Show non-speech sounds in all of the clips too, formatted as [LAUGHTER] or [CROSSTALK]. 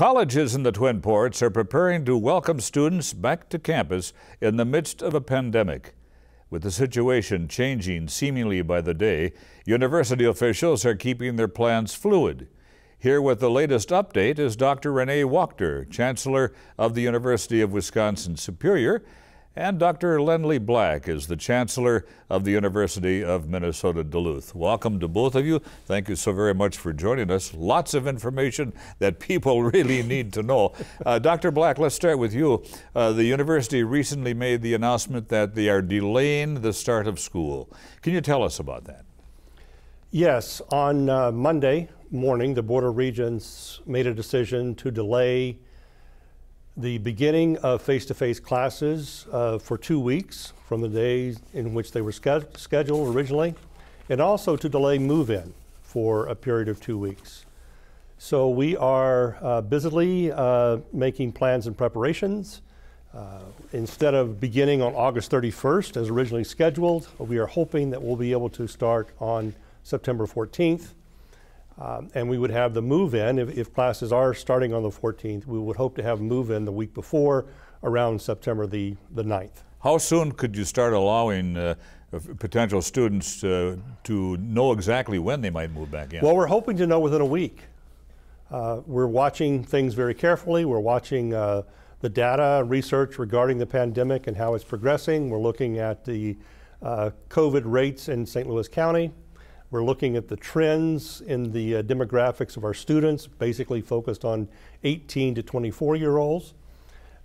Colleges in the Twin Ports are preparing to welcome students back to campus in the midst of a pandemic. With the situation changing seemingly by the day, university officials are keeping their plans fluid. Here with the latest update is Dr. Renee Wachter, Chancellor of the University of Wisconsin Superior, and Dr. Lendley Black is the Chancellor of the University of Minnesota Duluth. Welcome to both of you. Thank you so very much for joining us. Lots of information that people [LAUGHS] really need to know. Uh, Dr. Black, let's start with you. Uh, the university recently made the announcement that they are delaying the start of school. Can you tell us about that? Yes, on uh, Monday morning, the Board of Regents made a decision to delay the beginning of face-to-face classes uh, for two weeks from the days in which they were scheduled originally, and also to delay move-in for a period of two weeks. So we are uh, busily uh, making plans and preparations. Uh, instead of beginning on August 31st as originally scheduled, we are hoping that we'll be able to start on September 14th. Um, and we would have the move-in, if, if, classes are starting on the 14th, we would hope to have move-in the week before, around September the, the 9th. How soon could you start allowing uh, potential students uh, to know exactly when they might move back in? Well, we're hoping to know within a week. Uh, we're watching things very carefully. We're watching uh, the data research regarding the pandemic and how it's progressing. We're looking at the uh, COVID rates in St. Louis County. We're looking at the trends in the uh, demographics of our students, basically focused on 18 to 24 year olds.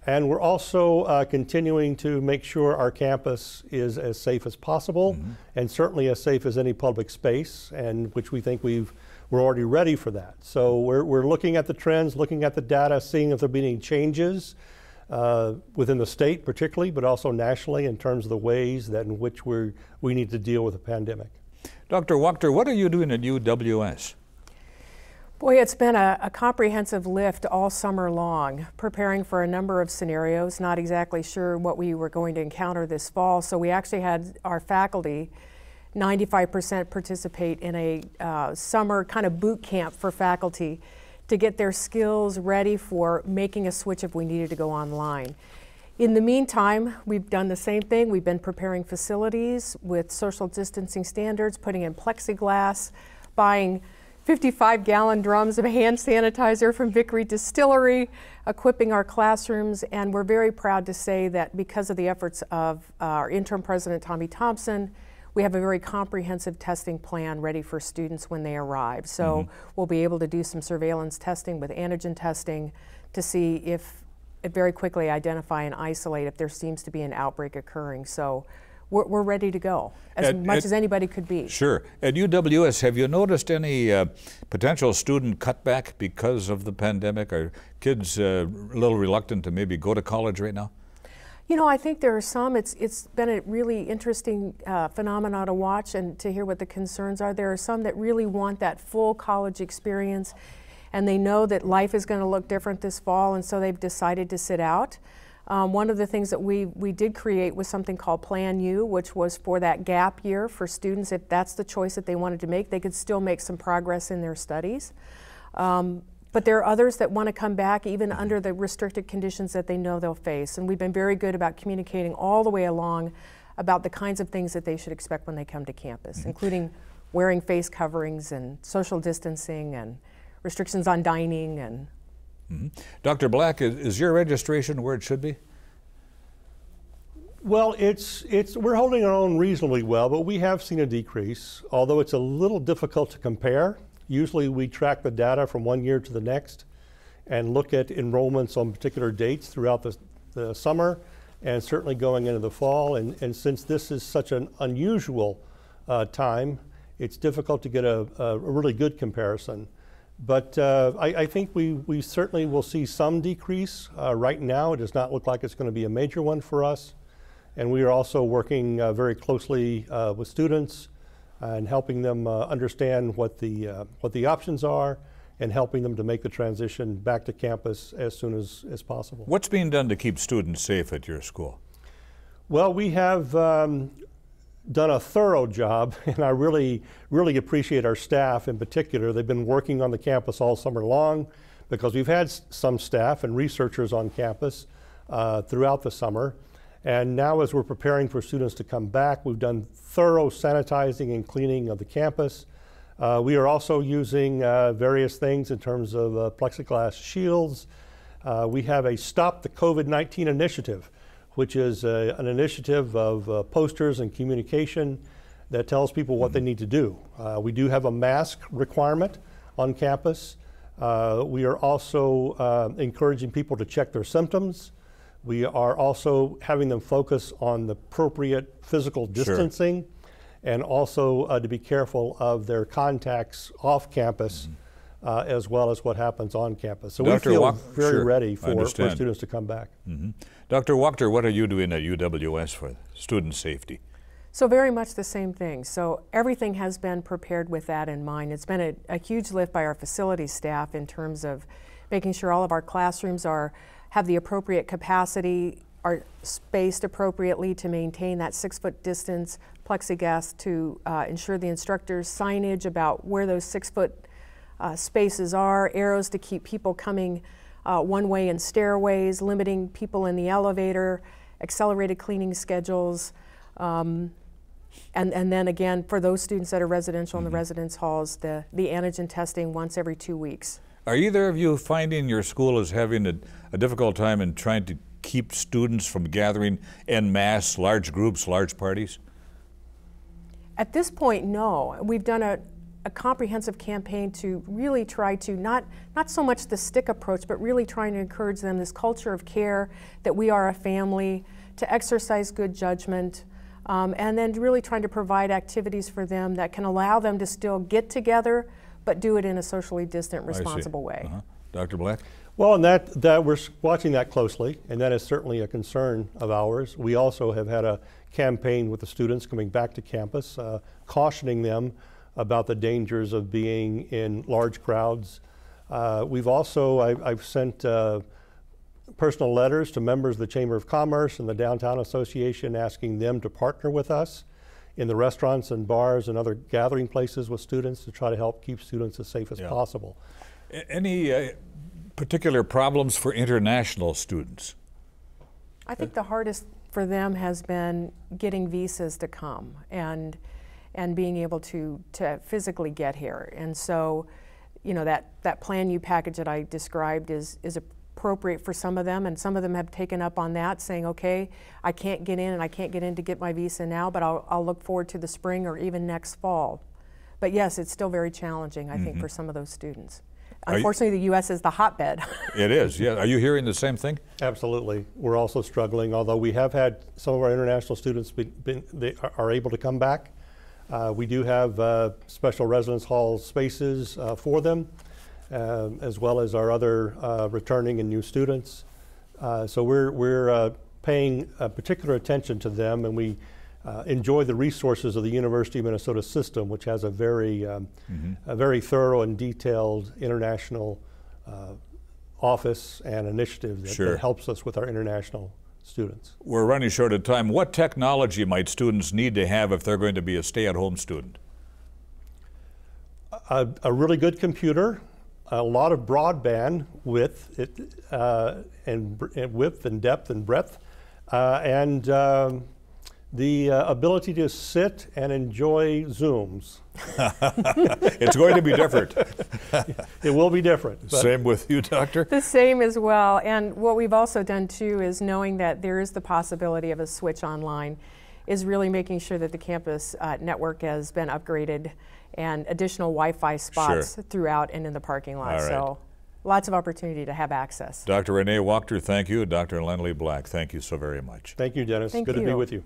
And we're also uh, continuing to make sure our campus is as safe as possible mm-hmm. and certainly as safe as any public space, and which we think we've, we're already ready for that. So we're, we're looking at the trends, looking at the data, seeing if there have been any changes uh, within the state particularly, but also nationally in terms of the ways that in which we we need to deal with the pandemic. Dr. Wachter, what are you doing at UWS? Boy, it's been a, a, comprehensive lift all summer long, preparing for a number of scenarios, not exactly sure what we were going to encounter this fall. So we actually had our faculty, 95% participate in a uh, summer kind of boot camp for faculty to get their skills ready for making a switch if we needed to go online. In the meantime, we've done the same thing. We've been preparing facilities with social distancing standards, putting in plexiglass, buying 55 gallon drums of hand sanitizer from Vikre Distillery, equipping our classrooms, and we're very proud to say that because of the efforts of our interim president, Tommy Thompson, we have a very comprehensive testing plan ready for students when they arrive. So mm -hmm. we'll be able to do some surveillance testing with antigen testing to see if very quickly identify and isolate if there seems to be an outbreak occurring. So we're, we're ready to go, as at, much at, as anybody could be. Sure. At UWS, have you noticed any uh, potential student cutback because of the pandemic? Are kids uh, a little reluctant to maybe go to college right now? You know, I think there are some. It's it's been a really interesting uh, phenomenon to watch and to hear what the concerns are. There are some that really want that full college experience and they know that life is going to look different this fall, and so they've decided to sit out. Um, one of the things that we, we did create was something called Plan U, which was for that gap year for students. If that's the choice that they wanted to make, they could still make some progress in their studies. Um, but there are others that want to come back even under the restricted conditions that they know they'll face. And we've been very good about communicating all the way along about the kinds of things that they should expect when they come to campus, mm-hmm. including wearing face coverings and social distancing and restrictions on dining and. Mm-hmm. Dr. Black, is, is your registration where it should be? Well, it's it's we're holding our own reasonably well, but we have seen a decrease. Although it's a little difficult to compare. Usually, we track the data from one year to the next, and look at enrollments on particular dates throughout the, the summer, and certainly going into the fall. And, and since this is such an unusual uh, time, it's difficult to get a, a really good comparison. But uh, I, I, think we, we certainly will see some decrease. Uh, right now, it does not look like it's going to be a major one for us. And we are also working uh, very closely uh, with students and helping them uh, understand what the, uh, what the options are and helping them to make the transition back to campus as soon as, as possible. What's being done to keep students safe at your school? Well, we have um, done a thorough job, [LAUGHS] and I really, really appreciate our staff in particular. They've been working on the campus all summer long, because we've had some staff and researchers on campus uh, throughout the summer. And now, as we're preparing for students to come back, we've done thorough sanitizing and cleaning of the campus. Uh, we are also using uh, various things in terms of uh, plexiglass shields. Uh, we have a Stop the COVID 19 initiative, which is uh, an initiative of uh, posters and communication that tells people what they need to do. Uh, we do have a mask requirement on campus. Uh, we are also uh, encouraging people to check their symptoms. We are also having them focus on the appropriate physical distancing and also uh, to be careful of their contacts off campus uh, as well as what happens on campus. So Dr. we feel Walk- very sure, ready for, for students to come back. Dr. Wachter, what are you doing at UWS for student safety? So very much the same thing. So everything has been prepared with that in mind. It's been a, a huge lift by our facilities staff in terms of making sure all of our classrooms are have the appropriate capacity, are spaced appropriately to maintain that six foot distance, plexiglass to uh, ensure the instructors signage about where those six foot uh, spaces are, arrows to keep people coming uh, one way in stairways, limiting people in the elevator, accelerated cleaning schedules. Um, and, and then again, for those students that are residential in the residence halls, the, the antigen testing once every two weeks. Are either of you finding your school is having a, a difficult time in trying to keep students from gathering en masse, large groups, large parties? At this point, no. We've done a, a comprehensive campaign to really try to not, not so much the stick approach, but really trying to encourage them this culture of care, that we are a family, to exercise good judgment, um, and then really trying to provide activities for them that can allow them to still get together, but do it in a socially distant, responsible way. Uh-huh. Dr. Black? Well, and that, that we're watching that closely, and that is certainly a concern of ours. We also have had a campaign with the students coming back to campus, uh, cautioning them about the dangers of being in large crowds. Uh, we've also, I, I've sent uh, personal letters to members of the Chamber of Commerce and the Downtown Association asking them to partner with us in the restaurants and bars and other gathering places with students to try to help keep students as safe as Yeah. possible. A- Any uh, particular problems for international students? I think the hardest for them has been getting visas to come and and being able to to physically get here. And so, you know, that that Plan U package that I described is is appropriate for some of them, and some of them have taken up on that, saying, okay, I can't get in and I can't get in to get my visa now, but I'll, I'll look forward to the spring or even next fall. But yes, it's still very challenging, I think, mm-hmm. for some of those students. you- Unfortunately, the U.S. is the hotbed. [LAUGHS] It is, yeah. Are you hearing the same thing? Absolutely. We're also struggling, although we have had some of our international students be, been, they are- are able to come back. Uh, we do have uh, special residence hall spaces uh, for them, as well as our other uh, returning and new students. Uh, so we're, we're uh, paying particular attention to them, and we uh, enjoy the resources of the University of Minnesota system, which has a very, um, a very thorough and detailed international uh, office and initiative that, Sure. that helps us with our international students. We're running short of time. What technology might students need to have if they're going to be a stay at home student? A, a really good computer, a lot of broadband width, it, uh, and, and width and depth and breadth, uh, and um, the uh, ability to sit and enjoy Zooms. [LAUGHS] It's going to be different. It will be different. but- Same with you, Doctor? The same as well. And what we've also done too is knowing that there is the possibility of a switch online, is really making sure that the campus uh, network has been upgraded and additional Wi Fi spots throughout and in the parking lot. All right. So lots of opportunity to have access. Dr. Renee Wachter, thank you. Dr. Lendley Black, thank you so very much. Thank you, Dennis. Thank good to be with you.